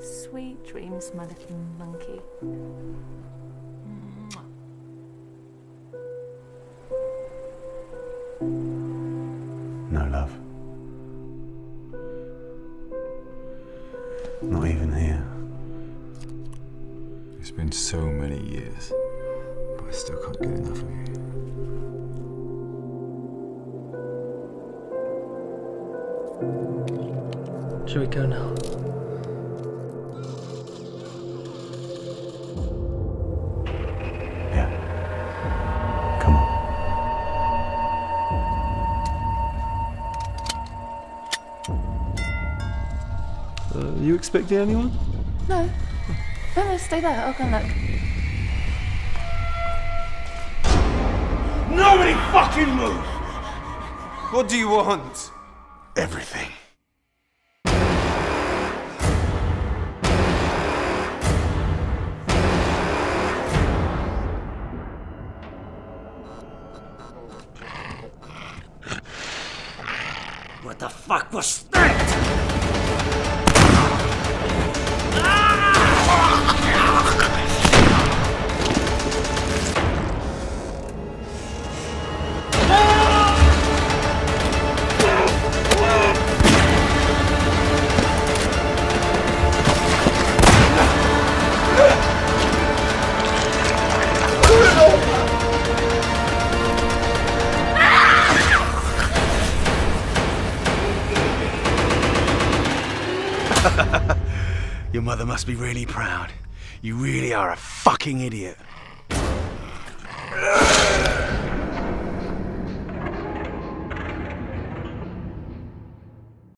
Sweet dreams, my little monkey. No love. Not even here. It's been so many years, but I still can't get enough of you. Shall we go now? Uh, you expecting anyone? No. No, no, stay there. I'll go and look. Nobody fucking move! What do you want? Everything. What the fuck was that? Thank you. Your mother must be really proud. You really are a fucking idiot.